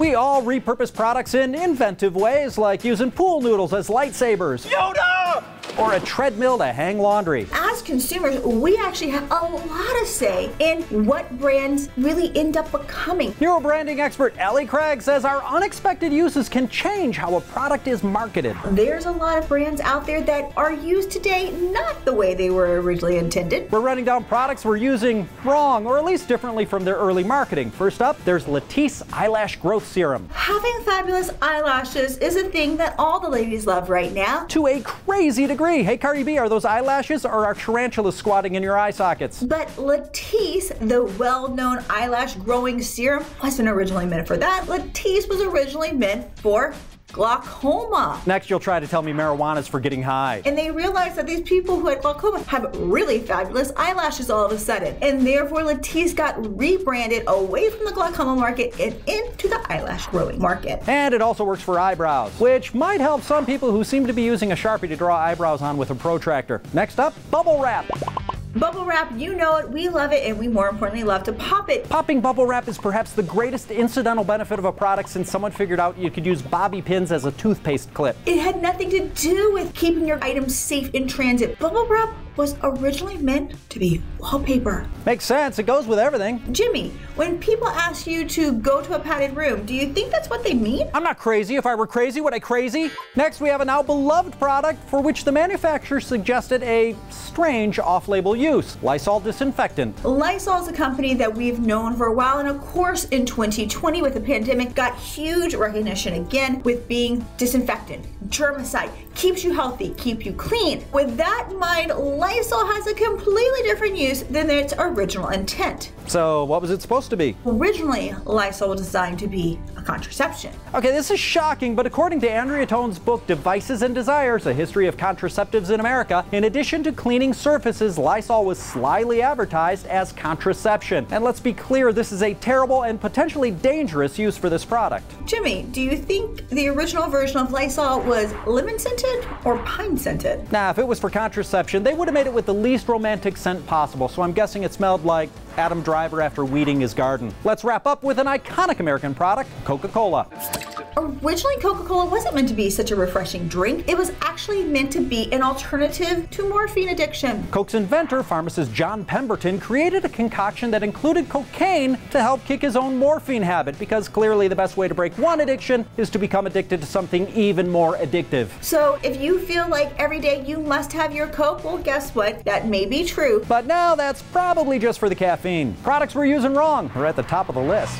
We all repurpose products in inventive ways, like using pool noodles as lightsabers. Yoda! Or a treadmill to hang laundry. Consumers, we actually have a lot of say in what brands really end up becoming. Hero branding expert Ellie Craig says our unexpected uses can change how a product is marketed. There's a lot of brands out there that are used today not the way they were originally intended. We're running down products we're using wrong, or at least differently from their early marketing. First up, there's Latisse Eyelash Growth Serum. Having fabulous eyelashes is a thing that all the ladies love right now. To a crazy degree. Hey, Cardi B, are those eyelashes or are tarantulas squatting in your eye sockets? But Latisse, the well-known eyelash growing serum, wasn't originally meant for that. Latisse was originally meant for glaucoma. Next, you'll try to tell me marijuana is for getting high. And they realized that these people who had glaucoma have really fabulous eyelashes all of a sudden. And therefore, Latisse got rebranded away from the glaucoma market and into the eyelash growing market. And it also works for eyebrows, which might help some people who seem to be using a Sharpie to draw eyebrows on with a protractor. Next up, bubble wrap. Bubble wrap, you know it, we love it, and we more importantly love to pop it. Popping bubble wrap is perhaps the greatest incidental benefit of a product since someone figured out you could use bobby pins as a toothpaste clip. It had nothing to do with keeping your items safe in transit. Bubble wrap was originally meant to be wallpaper. Makes sense, it goes with everything. Jimmy, when people ask you to go to a padded room, do you think that's what they mean? I'm not crazy. If I were crazy, would I crazy? Next, we have a now beloved product for which the manufacturer suggested a strange off label use Lysol disinfectant. Lysol is a company that we've known for a while, and of course, in 2020 with the pandemic, got huge recognition again with being disinfectant, germicide, keeps you healthy, keep you clean. With that in mind, Lysol has a completely different use than its original intent. So, what was it supposed to be? Originally, Lysol was designed to be a contraception. Okay, this is shocking, but according to Andrea Tone's book, Devices and Desires A History of Contraceptives in America, in addition to cleaning surfaces, Lysol was slyly advertised as contraception. And let's be clear, this is a terrible and potentially dangerous use for this product. Jimmy, do you think the original version of Lysol was lemon scented or pine scented? Now, if it was for contraception, they would have made it with the least romantic scent possible, so I'm guessing it smelled like Adam Driver after weeding his garden. Let's wrap up with an iconic American product, Coca-Cola. Originally, Coca Cola wasn't meant to be such a refreshing drink. It was actually meant to be an alternative to morphine addiction. Coke's inventor, pharmacist John Pemberton, created a concoction that included cocaine to help kick his own morphine habit because clearly the best way to break one addiction is to become addicted to something even more addictive. So, if you feel like every day you must have your Coke, well, guess what? That may be true. But now that's probably just for the caffeine. Products we're using wrong are at the top of the list.